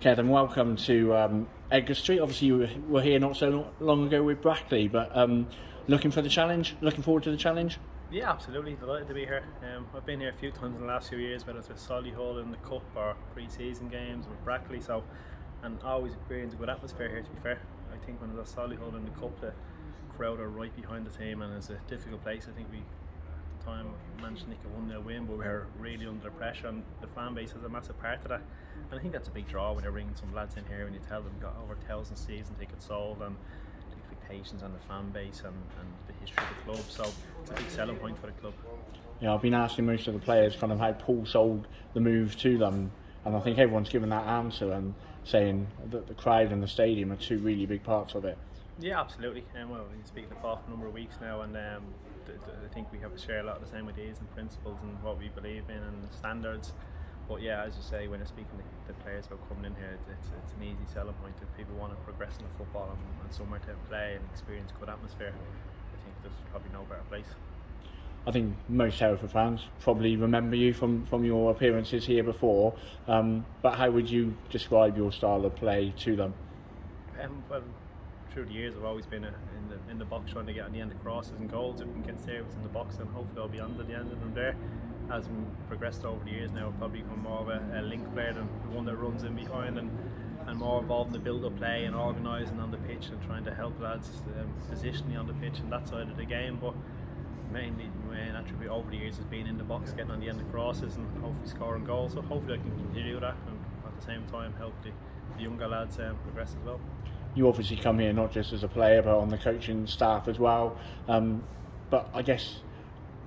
Kevin, welcome to um, Edgar Street. Obviously, you were here not so long ago with Brackley, but um, looking for the challenge, looking forward to the challenge. Yeah, absolutely. Delighted to be here. Um, I've been here a few times in the last few years, whether it's with Solihull in the Cup or pre-season games with Brackley. So, and always experienced a good atmosphere here. To be fair, I think when there's a Solihull in the Cup, the crowd are right behind the team, and it's a difficult place. I think we time Manchester a 1 0 win, but we were really under pressure, and the fan base has a massive part of that. And I think that's a big draw when you're bringing some lads in here and you tell them got over thousand season tickets sold and the expectations and the fan base and, and the history of the club. So it's a big selling point for the club. Yeah, I've been asking most of the players kind of how Paul sold the move to them, and I think everyone's given that answer and saying that the crowd and the stadium are two really big parts of it. Yeah, absolutely. And um, well, we've been speaking to Paul for a number of weeks now, and um, I think we have to share a lot of the same ideas and principles and what we believe in and standards. But yeah, as you say, when you're speaking to the players about coming in here, it's, it's an easy selling point. If people want to progress in the football and, and somewhere to play and experience good atmosphere, I think there's probably no better place. I think most Hereford fans probably remember you from, from your appearances here before. Um, but how would you describe your style of play to them? Um, well, through the years, I've always been in the in the box trying to get on the end of crosses and goals. If we can get saves in the box, then hopefully I'll be under the end of them there. As we progressed over the years now, I've probably become more of a, a link player than the one that runs in behind and, and more involved in the build-up play and organising on the pitch and trying to help lads um, positioning on the pitch and that side of the game. But mainly my main attribute over the years has been in the box, getting on the end of crosses and hopefully scoring goals. So hopefully I can continue that and at the same time help the, the younger lads um, progress as well you obviously come here not just as a player but on the coaching staff as well. Um, but I guess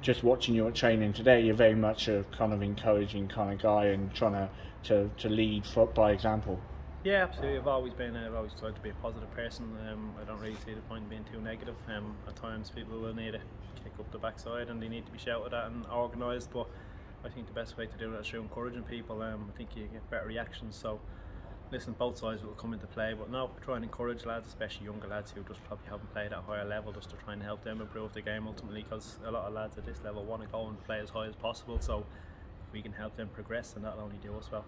just watching you at training today, you're very much a kind of encouraging kind of guy and trying to, to, to lead by example. Yeah, absolutely. I've always been, I've always tried to be a positive person. Um, I don't really see the point in being too negative. Um, at times, people will need a kick up the backside and they need to be shouted at and organised. But I think the best way to do that is through encouraging people. Um, I think you get better reactions. So listen, both sides will come into play, but no, try and encourage lads, especially younger lads who just probably haven't played at a higher level, just to try and help them improve the game ultimately, because a lot of lads at this level want to go and play as high as possible. So we can help them progress, then that'll only do us well.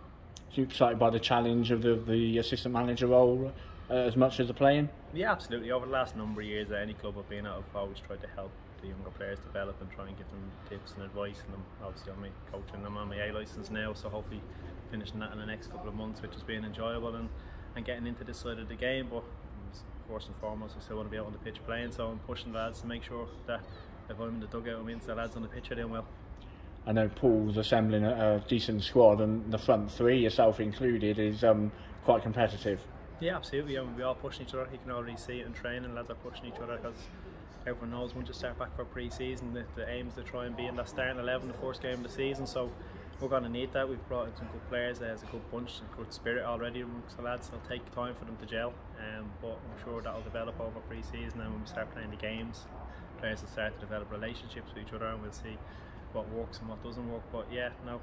So you excited by the challenge of the, the assistant manager role uh, as much as the playing? Yeah, absolutely. Over the last number of years, at any club I've been at, I've always tried to help the younger players develop and try and give them tips and advice. And I'm obviously on my coaching, I'm on my A license now, so hopefully finishing that in the next couple of months, which has been enjoyable and, and getting into this side of the game. But first and foremost, I still want to be out on the pitch playing, so I'm pushing the lads to make sure that if I'm in the dugout, it means the lads on the pitch are doing well. I know Paul's assembling a, a decent squad, and the front three, yourself included, is um, quite competitive. Yeah, absolutely. I mean, we are pushing each other. You can already see it in training. Lads are pushing each other because everyone knows once you start back for pre-season, the, the aim is to try and be in that starting 11 the first game of the season. So we're going to need that. We've brought in some good players. There's a good bunch, a good spirit already amongst the lads. It'll take time for them to gel, um, but I'm sure that'll develop over pre-season. And when we start playing the games, players will start to develop relationships with each other, and we'll see what works and what doesn't work. But yeah, no,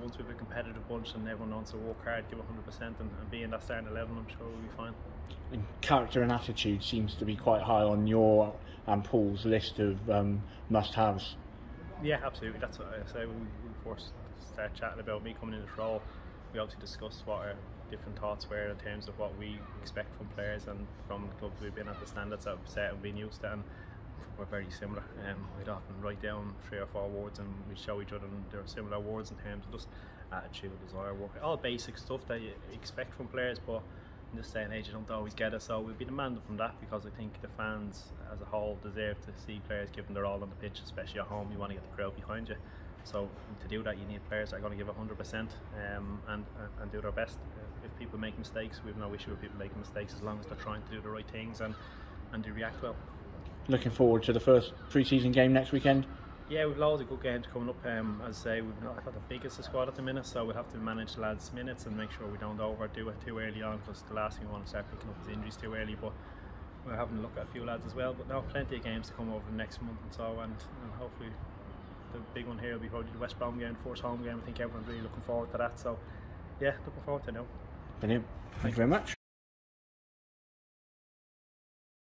once we have a competitive bunch and everyone wants to work hard, give 100% and, and be in that starting 11, I'm sure we'll be fine. And character and attitude seems to be quite high on your and Paul's list of um, must-haves. Yeah, absolutely. That's what I say. We, we first start chatting about me coming in this role. We obviously discussed what our different thoughts were in terms of what we expect from players and from the clubs we've been at, the standards that we've set and been used to. And we're very similar. Um, we'd often write down three or four words and we show each other, and there are similar words in terms of just attitude, desire, work, all basic stuff that you expect from players. But in this day and age, you don't always get it. So we'll be demanding from that because I think the fans as a whole deserve to see players giving their all on the pitch, especially at home. You want to get the crowd behind you. So to do that, you need players that are going to give 100% um, and, and do their best. If people make mistakes, we have no issue with people making mistakes as long as they're trying to do the right things and, and do react well looking forward to the first pre-season game next weekend? Yeah, we've loads of good games coming up. Um, as I say, we've not got the biggest squad at the minute, so we'll have to manage the lads' minutes and make sure we don't overdo it too early on because the last thing we want to start picking up is injuries too early. But we're having a look at a few lads as well. But now plenty of games to come over the next month and so, and, and hopefully the big one here will be probably the West Brom game, first home game. I think everyone's really looking forward to that. So, yeah, looking forward to it now. you. Thank you very much.